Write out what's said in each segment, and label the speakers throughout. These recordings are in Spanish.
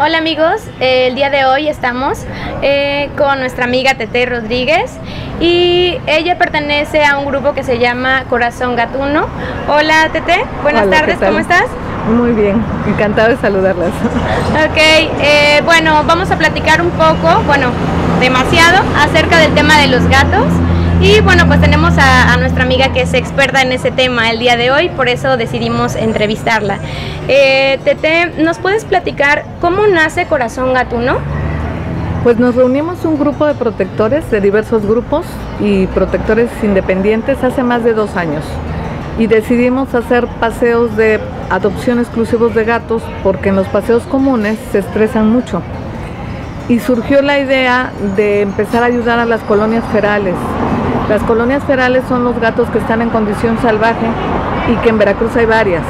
Speaker 1: Hola amigos, el día de hoy estamos eh, con nuestra amiga Tete Rodríguez y ella pertenece a un grupo que se llama Corazón Gatuno. Hola Tete, buenas
Speaker 2: Hola, ¿qué
Speaker 1: tardes? ¿cómo estás?
Speaker 2: Muy bien, encantado de saludarlas.
Speaker 1: Ok, eh, bueno, vamos a platicar un poco, bueno, demasiado acerca del tema de los gatos. Y bueno, pues tenemos a, nuestra amiga que es experta en ese tema el día de hoy, por eso decidimos entrevistarla. Eh, Tete, ¿nos puedes platicar cómo nace Corazón Gatuno?
Speaker 2: Pues nos reunimos un grupo de protectores de diversos grupos y protectores independientes hace más de dos años y decidimos hacer paseos de adopción exclusivos de gatos porque en los paseos comunes se estresan mucho. Y surgió la idea de empezar a ayudar a las colonias ferales. Las colonias ferales son los gatos que están en condición salvaje y que en Veracruz hay varias.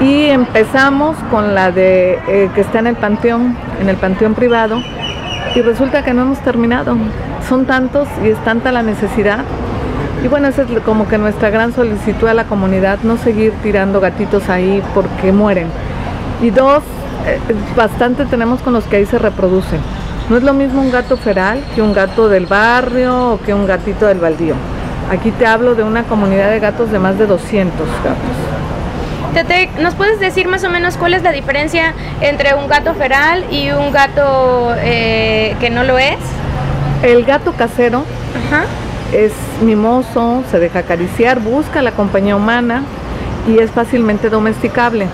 Speaker 2: Y empezamos con la de eh, que está en el panteón, en el panteón privado, y resulta que no hemos terminado. Son tantos y es tanta la necesidad. Y bueno, esa es como que nuestra gran solicitud a la comunidad, no seguir tirando gatitos ahí porque mueren. Y dos, eh, bastante tenemos con los que ahí se reproducen. No es lo mismo un gato feral que un gato del barrio o que un gatito del baldío. Aquí te hablo de una comunidad de gatos de más de 200 gatos.
Speaker 1: Tete, ¿nos puedes decir más o menos cuál es la diferencia entre un gato feral y un gato eh, que no lo es?
Speaker 2: El gato casero
Speaker 1: Ajá.
Speaker 2: es mimoso, se deja acariciar, busca la compañía humana y es fácilmente domesticable.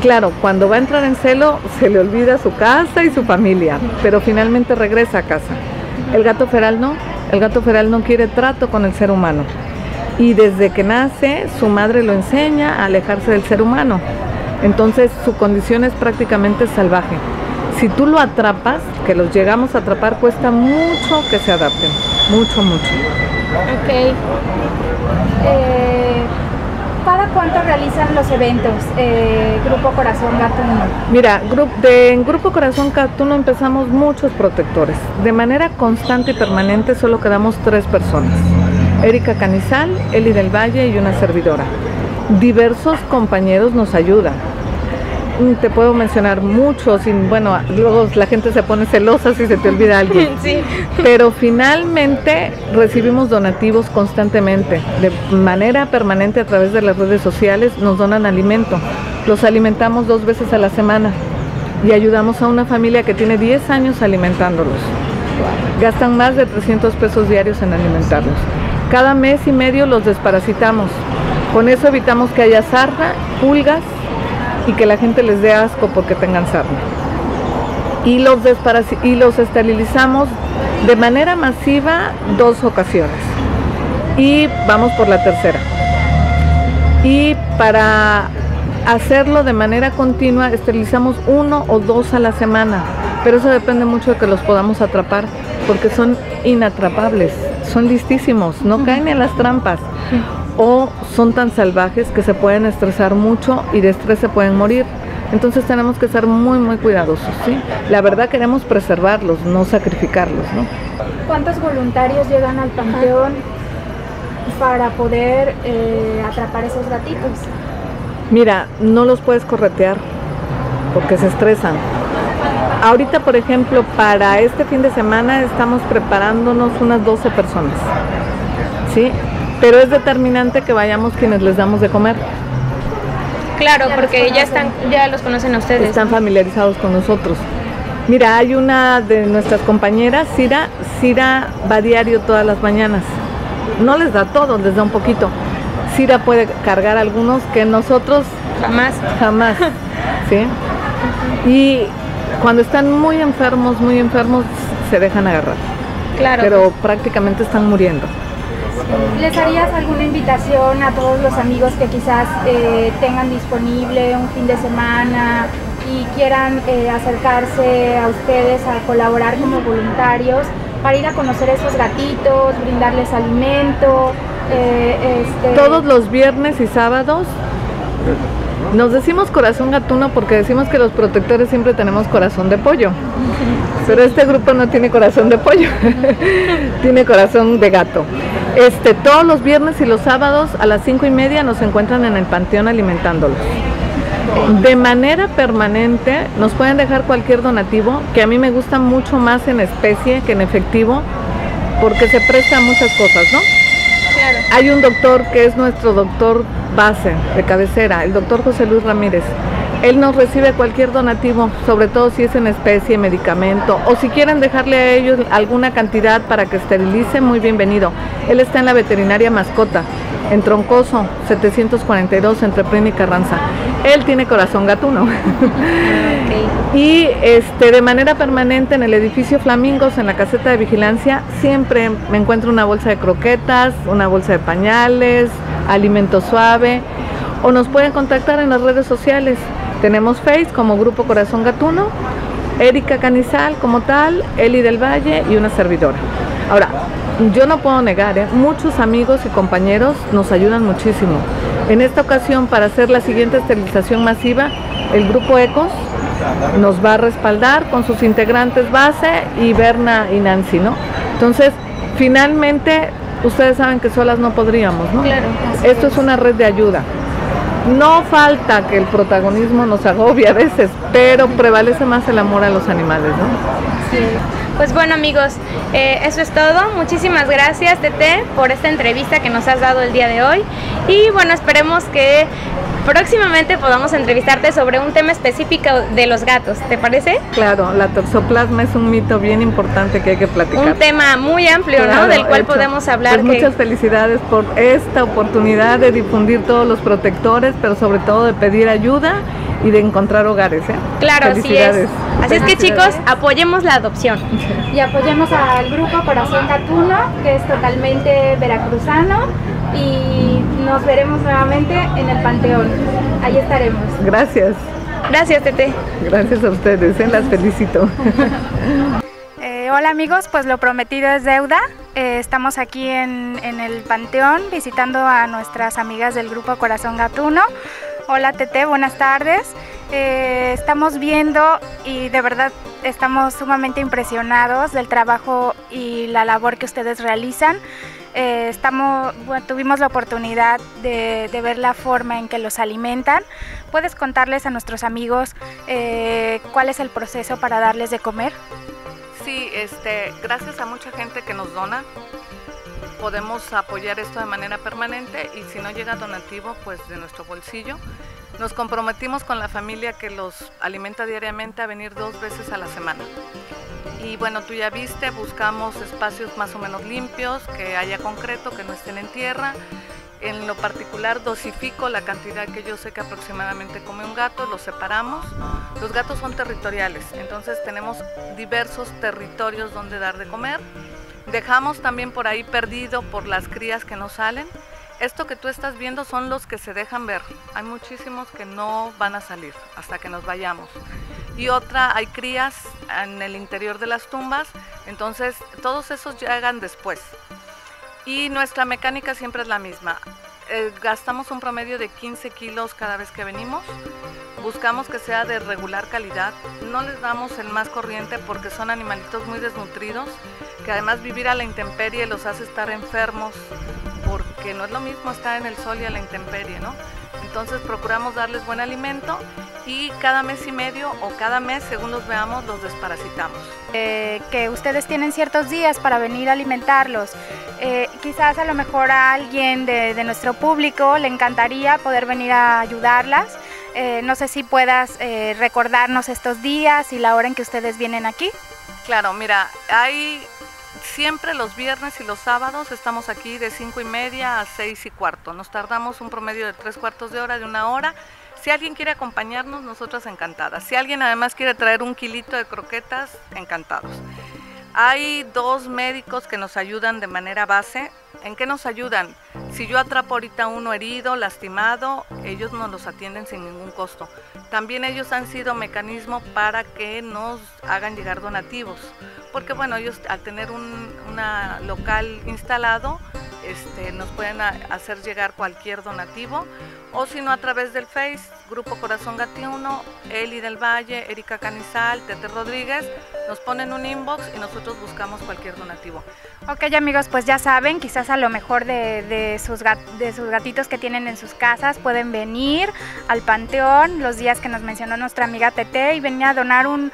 Speaker 2: Claro, cuando va a entrar en celo se le olvida su casa y su familia, pero finalmente regresa a casa. El gato feral no, el gato feral no quiere trato con el ser humano. Y desde que nace su madre lo enseña a alejarse del ser humano. Entonces su condición es prácticamente salvaje. Si tú lo atrapas, que los llegamos a atrapar, cuesta mucho que se adapten. Mucho, mucho.
Speaker 3: Ok. Eh, ¿Para cuánto realizan los eventos eh, Grupo Corazón Gatuno?
Speaker 2: Mira, en Grupo Corazón Catuno empezamos muchos protectores. De manera constante y permanente solo quedamos tres personas. Erika Canizal, Eli del Valle y una servidora. Diversos compañeros nos ayudan. Te puedo mencionar muchos y bueno, luego la gente se pone celosa si se te olvida alguien.
Speaker 1: Sí.
Speaker 2: Pero finalmente recibimos donativos constantemente, de manera permanente a través de las redes sociales, nos donan alimento. Los alimentamos dos veces a la semana y ayudamos a una familia que tiene 10 años alimentándolos. Gastan más de 300 pesos diarios en alimentarlos. Cada mes y medio los desparasitamos. Con eso evitamos que haya sarna, pulgas y que la gente les dé asco porque tengan sarna. Y los, y los esterilizamos de manera masiva dos ocasiones. Y vamos por la tercera. Y para hacerlo de manera continua esterilizamos uno o dos a la semana, pero eso depende mucho de que los podamos atrapar porque son inatrapables, son listísimos, no caen en las trampas o son tan salvajes que se pueden estresar mucho y de estrés se pueden morir. Entonces tenemos que ser muy, muy cuidadosos, ¿sí? La verdad queremos preservarlos, no sacrificarlos, ¿no?
Speaker 3: ¿Cuántos voluntarios llegan al panteón para poder eh, atrapar esos gatitos?
Speaker 2: Mira, no los puedes corretear porque se estresan. Ahorita, por ejemplo, para este fin de semana estamos preparándonos unas 12 personas, ¿sí? Pero es determinante que vayamos quienes les damos de comer.
Speaker 1: Claro,
Speaker 3: Ya
Speaker 1: porque ya están, ya los conocen a ustedes.
Speaker 2: están familiarizados con nosotros. Mira, hay una de nuestras compañeras, Cira, Cira va diario todas las mañanas. No les da todo, les da un poquito. Cira puede cargar algunos que nosotros
Speaker 1: Jamás.
Speaker 2: jamás, ¿sí? Y cuando están muy enfermos, muy enfermos, se dejan agarrar,
Speaker 1: Claro.
Speaker 2: pero prácticamente están muriendo.
Speaker 3: ¿Les harías alguna invitación a todos los amigos que quizás eh, tengan disponible un fin de semana y quieran eh, acercarse a ustedes a colaborar como voluntarios para ir a conocer esos gatitos, brindarles alimento? eh, este,
Speaker 2: Todos los viernes y sábados nos decimos corazón gatuno porque decimos que los protectores siempre tenemos corazón de pollo. Pero este grupo no tiene corazón de pollo, tiene corazón de gato. Este, todos los viernes y los sábados a las cinco y media nos encuentran en el panteón alimentándolos. De manera permanente nos pueden dejar cualquier donativo, que a mí me gusta mucho más en especie que en efectivo, porque se presta a muchas cosas, ¿no?
Speaker 1: Claro.
Speaker 2: Hay un doctor que es nuestro doctor base de cabecera, el doctor José Luis Ramírez. Él nos recibe cualquier donativo, sobre todo si es en especie, medicamento, o si quieren dejarle a ellos alguna cantidad para que esterilicen, muy bienvenido. Él está en la veterinaria mascota, en Troncoso, 742, entre Prin y Carranza. Él tiene corazón gatuno. Y este, de manera permanente en el edificio Flamingos, en la caseta de vigilancia, siempre me encuentro una bolsa de croquetas, una bolsa de pañales, alimento suave, o nos pueden contactar en las redes sociales. Tenemos Face como Grupo Corazón Gatuno, Erika Canizal como tal, Eli del Valle y una servidora. Ahora, yo no puedo negar, ¿eh? muchos amigos y compañeros nos ayudan muchísimo. En esta ocasión, para hacer la siguiente esterilización masiva, el Grupo ECOS nos va a respaldar con sus integrantes base y Berna y Nancy, ¿no? Entonces, finalmente, ustedes saben que solas no podríamos, ¿no?
Speaker 1: Claro.
Speaker 2: Esto es una red de ayuda. No falta que el protagonismo nos agobie a veces, pero prevalece más el amor a los animales, ¿no?
Speaker 1: Sí. Pues bueno amigos, eh, eso es todo. Muchísimas gracias Tete por esta entrevista que nos has dado el día de hoy. Y bueno, esperemos que próximamente podamos entrevistarte sobre un tema específico de los gatos, ¿te parece?
Speaker 2: Claro, la toxoplasma es un mito bien importante que hay que platicar.
Speaker 1: Un tema muy amplio,
Speaker 2: Claro,
Speaker 1: ¿no? Del cual
Speaker 2: hecho.
Speaker 1: podemos hablar.
Speaker 2: Pues
Speaker 1: que-
Speaker 2: muchas felicidades por esta oportunidad de difundir todos los protectores, pero sobre todo de pedir ayuda y de encontrar hogares. ¿eh?
Speaker 1: Claro, así es. Así es que chicos, apoyemos la adopción.
Speaker 3: Y apoyemos al grupo Corazón Gatuno, que es totalmente veracruzano. Y nos veremos nuevamente en el Panteón. Ahí estaremos.
Speaker 2: Gracias,
Speaker 1: Gracias Tete.
Speaker 2: gracias a ustedes, ¿eh? las felicito.
Speaker 3: Eh, hola amigos, pues lo prometido es deuda. Eh, estamos aquí en, en el Panteón visitando a nuestras amigas del grupo Corazón Gatuno. Hola Tete, buenas tardes. Eh, estamos viendo y de verdad estamos sumamente impresionados del trabajo y la labor que ustedes realizan. Eh, estamos, tuvimos la oportunidad de, de ver la forma en que los alimentan. ¿Puedes contarles a nuestros amigos eh, cuál es el proceso para darles de comer?
Speaker 2: Sí, este, gracias a mucha gente que nos dona, podemos apoyar esto de manera permanente y si no llega donativo, pues de nuestro bolsillo. Nos comprometimos con la familia que los alimenta diariamente a venir dos veces a la semana. Y bueno, tú ya viste, buscamos espacios más o menos limpios, que haya concreto, que no estén en tierra. En lo particular dosifico la cantidad que yo sé que aproximadamente come un gato, los separamos. Los gatos son territoriales, entonces tenemos diversos territorios donde dar de comer. Dejamos también por ahí perdido por las crías que no salen. Esto que tú estás viendo son los que se dejan ver. Hay muchísimos que no van a salir hasta que nos vayamos. Y otra, hay crías en el interior de las tumbas, entonces todos esos llegan después. Y nuestra mecánica siempre es la misma. Eh, gastamos un promedio de 15 kilos cada vez que venimos. Buscamos que sea de regular calidad. No les damos el más corriente porque son animalitos muy desnutridos, que además vivir a la intemperie los hace estar enfermos, porque no es lo mismo estar en el sol y a la intemperie, ¿no? Entonces procuramos darles buen alimento y cada mes y medio o cada mes, según los veamos, los desparasitamos.
Speaker 3: eh, que ustedes tienen ciertos días para venir a alimentarlos. Eh, quizás a lo mejor a alguien de, de nuestro público le encantaría poder venir a ayudarlas. Eh, no sé si puedas eh, recordarnos estos días y la hora en que ustedes vienen aquí.
Speaker 2: Claro, mira, hay siempre los viernes y los sábados estamos aquí de cinco y media a seis y cuarto. Nos tardamos un promedio de tres cuartos de hora, de una hora. Si alguien quiere acompañarnos, nosotras encantadas. Si alguien además quiere traer un kilito de croquetas, encantados. Hay dos médicos que nos ayudan de manera base. ¿En qué nos ayudan? Si yo atrapo ahorita uno herido, lastimado, ellos nos los atienden sin ningún costo. También ellos han sido mecanismo para que nos hagan llegar donativos. Porque bueno, ellos al tener un una local instalado, este, nos pueden hacer llegar cualquier donativo. O si no, a través del Face, Grupo Corazón Gatiuno, Eli del Valle, Erika Canizal, Tete Rodríguez, nos ponen un inbox y nosotros buscamos cualquier donativo.
Speaker 3: Ok amigos, pues ya saben, quizás a lo mejor de, sus de sus gatitos que tienen en sus casas pueden venir al Panteón los días que nos mencionó nuestra amiga Tete y venir a donar un,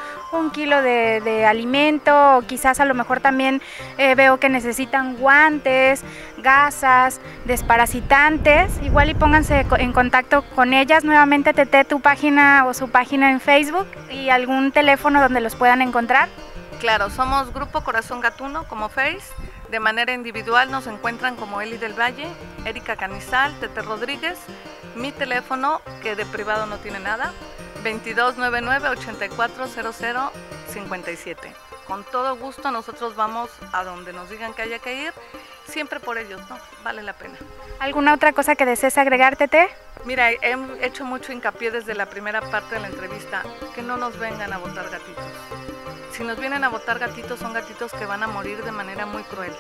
Speaker 3: kilo de, alimento o quizás a lo mejor también eh, veo que necesitan guantes, gasas, desparasitantes, igual y pónganse en contacto con ellas nuevamente Tete tu página o su página en Facebook y algún teléfono donde los puedan encontrar.
Speaker 2: Claro, somos Grupo Corazón Gatuno como Face. De manera individual nos encuentran como Eli del Valle, Erika Canizal, Tete Rodríguez. Mi teléfono, que de privado no tiene nada, 2299-840057. Con todo gusto nosotros vamos a donde nos digan que haya que ir, siempre por ellos, ¿no? Vale la pena.
Speaker 3: ¿Alguna otra cosa que desees agregar, Tete?
Speaker 2: Mira, he hecho mucho hincapié desde la primera parte de la entrevista, que no nos vengan a votar gatitos si nos vienen a votar gatitos, son gatitos que van a morir de manera muy cruel.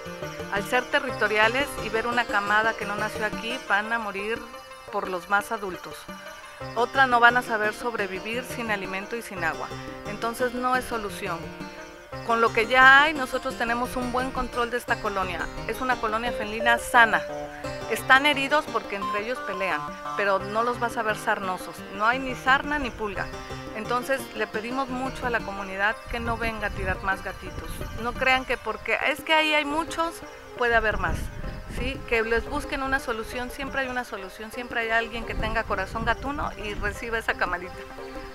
Speaker 2: Al ser territoriales y ver una camada que no nació aquí, van a morir por los más adultos. Otra no van a saber sobrevivir sin alimento y sin agua. Entonces no es solución. Con lo que ya hay, nosotros tenemos un buen control de esta colonia. Es una colonia felina sana. Están heridos porque entre ellos pelean, pero no los vas a ver sarnosos. No hay ni sarna ni pulga. Entonces le pedimos mucho a la comunidad que no venga a tirar más gatitos. No crean que porque es que ahí hay muchos, puede haber más. ¿sí? Que les busquen una solución, siempre hay una solución, siempre hay alguien que tenga corazón gatuno y reciba esa camarita.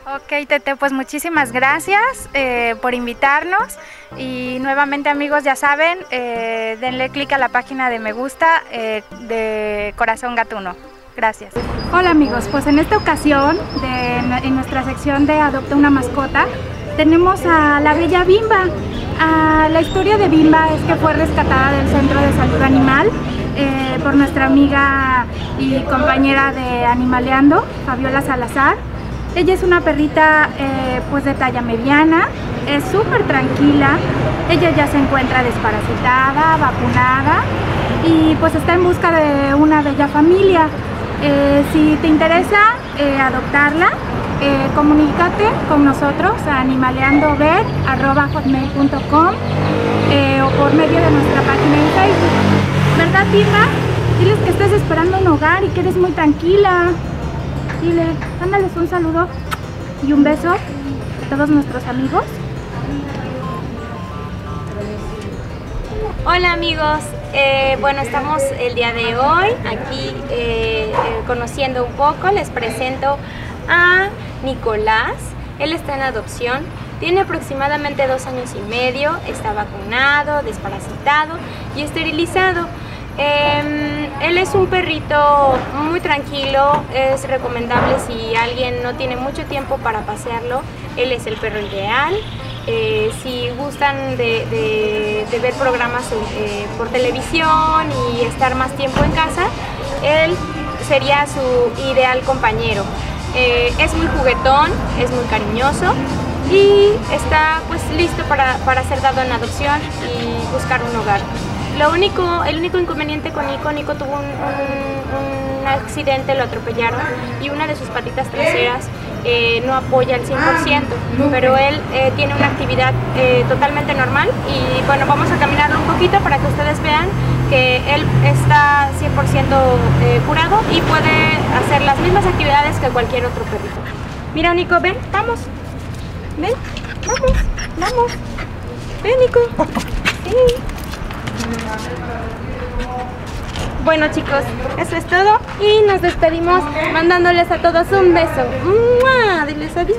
Speaker 3: Ok, Tete, pues muchísimas gracias eh, por invitarnos y nuevamente amigos ya saben, eh, denle clic a la página de me gusta eh, de Corazón Gatuno. Gracias. Hola amigos, pues en esta ocasión, en nuestra sección de Adopta una mascota, tenemos a la bella Bimba. la historia de Bimba es que fue rescatada del Centro de Salud Animal por nuestra amiga y compañera de Animaleando, Fabiola Salazar. Ella es una perrita eh, pues de talla mediana, es súper tranquila, ella ya se encuentra desparasitada, vacunada y pues está en busca de una bella familia. Eh, si te interesa eh, adoptarla, comunícate con nosotros a animaleandover.com o por medio de nuestra página en Facebook. ¿Verdad, Tirma? Diles que estás esperando un hogar y que eres muy tranquila. Dile, mándales un saludo y un beso a todos nuestros amigos.
Speaker 1: Hola amigos, eh, bueno, estamos el día de hoy aquí eh, eh, conociendo un poco. Les presento a Nicolás. Él está en adopción. Tiene aproximadamente dos años y medio. Está vacunado, desparasitado y esterilizado. Em, él es un perrito muy tranquilo. Es recomendable si alguien no tiene mucho tiempo para pasearlo. Él es el perro ideal. Eh, si gustan de, ver programas eh, por televisión y estar más tiempo en casa, él sería su ideal compañero. Eh, es muy juguetón, es muy cariñoso y está pues listo para, ser dado en adopción y buscar un hogar. Lo único, el único inconveniente con Nico, Nico tuvo un accidente, lo atropellaron y una de sus patitas traseras eh, no apoya al 100%, pero él eh, tiene una actividad eh, totalmente normal y bueno, vamos a caminarlo un poquito para que ustedes vean que él está 100% curado y puede hacer las mismas actividades que cualquier otro perrito. Mira Nico, ven, vamos, ven, vamos, vamos, ven Nico, bueno chicos, eso es todo y nos despedimos mandándoles a todos un beso. Diles adiós.